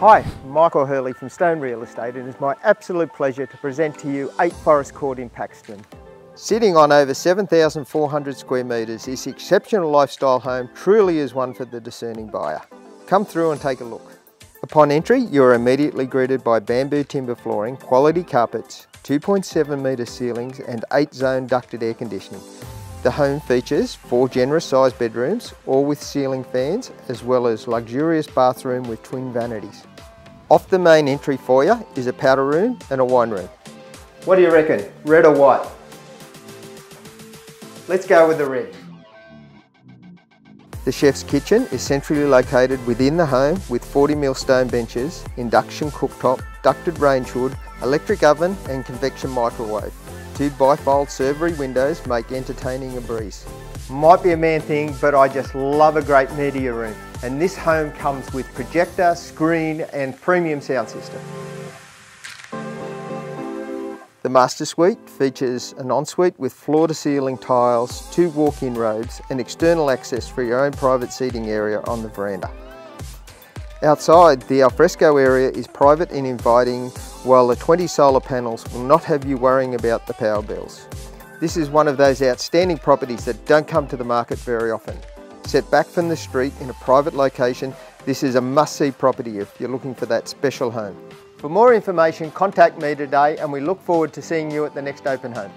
Hi, Michael Hurley from Stone Real Estate and it's my absolute pleasure to present to you 8 Forest Court in Paxton. Sitting on over 7,400 square metres, this exceptional lifestyle home truly is one for the discerning buyer. Come through and take a look. Upon entry, you are immediately greeted by bamboo timber flooring, quality carpets, 2.7 metre ceilings and 8 zone ducted air conditioning. The home features four generous sized bedrooms, all with ceiling fans, as well as luxurious bathroom with twin vanities. Off the main entry foyer is a powder room and a wine room. What do you reckon, red or white? Let's go with the red. The chef's kitchen is centrally located within the home with 40mm stone benches, induction cooktop, ducted range hood, electric oven and convection microwave. Two bifold servery windows make entertaining a breeze. Might be a man thing, but I just love a great media room. And this home comes with projector, screen and premium sound system. The master suite features an ensuite with floor-to-ceiling tiles, two walk-in robes and external access for your own private seating area on the veranda. Outside, the alfresco area is private and inviting, while the 20 solar panels will not have you worrying about the power bills. This is one of those outstanding properties that don't come to the market very often. Set back from the street in a private location, this is a must-see property if you're looking for that special home. For more information, contact me today and we look forward to seeing you at the next open home.